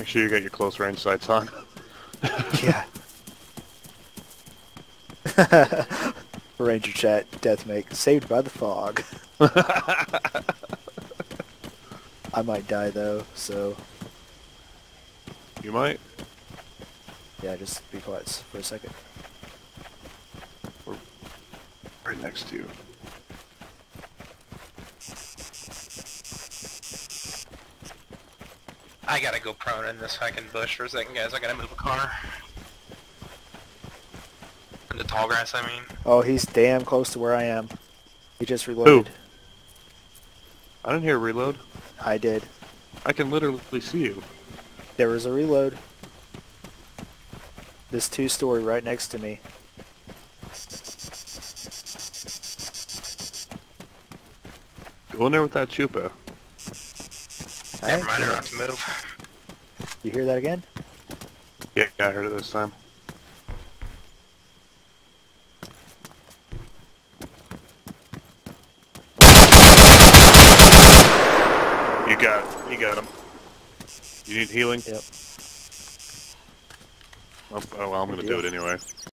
Make sure you get your close range sights on. Yeah. Ranger chat, death make, saved by the fog. I might die though, so you might. yeah, just be quiet for a second. Right next to you. I gotta go prone in this fucking bush for a second, guys. I gotta move a car. In the tall grass, I mean. Oh, he's damn close to where I am. He just reloaded. Who? I didn't hear a reload. I did. I can literally see you. There was a reload. This two-story right next to me. Go in there with that chupa. I Never ain't mind, I don't have to move. You hear that again? Yeah, I heard it this time. You got, you got him. You need healing? Yep. Oh, oh, well, I'm gonna do it anyway.